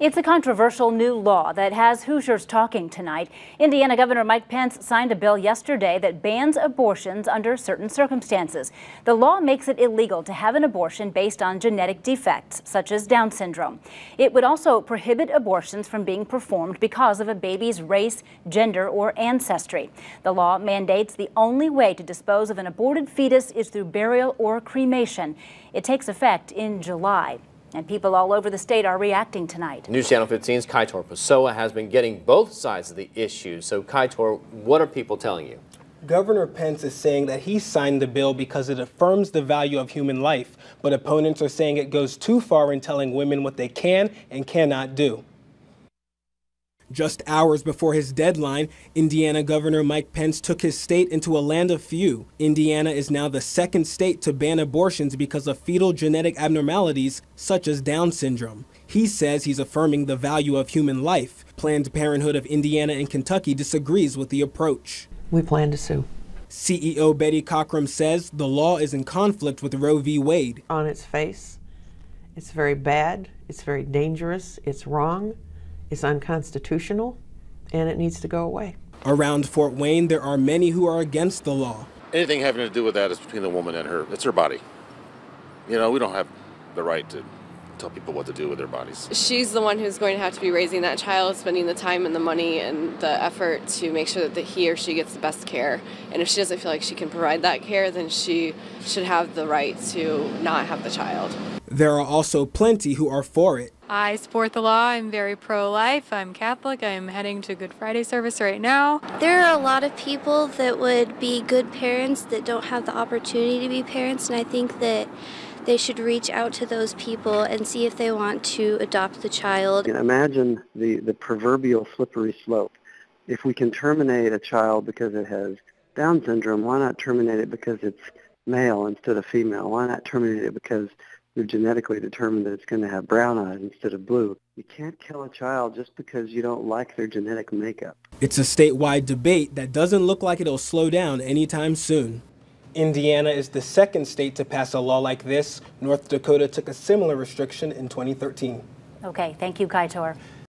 It's a controversial new law that has Hoosiers talking tonight. Indiana Governor Mike Pence signed a bill yesterday that bans abortions under certain circumstances. The law makes it illegal to have an abortion based on genetic defects, such as Down syndrome. It would also prohibit abortions from being performed because of a baby's race, gender, or ancestry. The law mandates the only way to dispose of an aborted fetus is through burial or cremation. It takes effect in July. And people all over the state are reacting tonight. News Channel 15's Kaitor Kposowa has been getting both sides of the issue. So, Kaitor, what are people telling you? Governor Pence is saying that he signed the bill because it affirms the value of human life, but opponents are saying it goes too far in telling women what they can and cannot do. Just hours before his deadline, Indiana Governor Mike Pence took his state into a land of few. Indiana is now the second state to ban abortions because of fetal genetic abnormalities such as Down syndrome. He says he's affirming the value of human life. Planned Parenthood of Indiana and Kentucky disagrees with the approach. We plan to sue. CEO Betty Cockrum says the law is in conflict with Roe v. Wade. On its face, it's very bad, it's very dangerous, it's wrong is unconstitutional and it needs to go away. Around Fort Wayne, there are many who are against the law. Anything having to do with that is between the woman and her. It's her body. You know, we don't have the right to tell people what to do with their bodies. She's the one who's going to have to be raising that child, spending the time and the money and the effort to make sure that he or she gets the best care. And if she doesn't feel like she can provide that care, then she should have the right to not have the child. There are also plenty who are for it. I support the law. I'm very pro life. I'm Catholic. I'm heading to Good Friday service right now. There are a lot of people that would be good parents that don't have the opportunity to be parents, and I think that they should reach out to those people and see if they want to adopt the child. Imagine the, the proverbial slippery slope. If we can terminate a child because it has Down syndrome, why not terminate it because it's male instead of female? Why not terminate it because we've genetically determined that it's going to have brown eyes instead of blue. You can't kill a child just because you don't like their genetic makeup. It's a statewide debate that doesn't look like it'll slow down anytime soon. Indiana is the second state to pass a law like this. North Dakota took a similar restriction in 2013. Okay, thank you, Kaitor.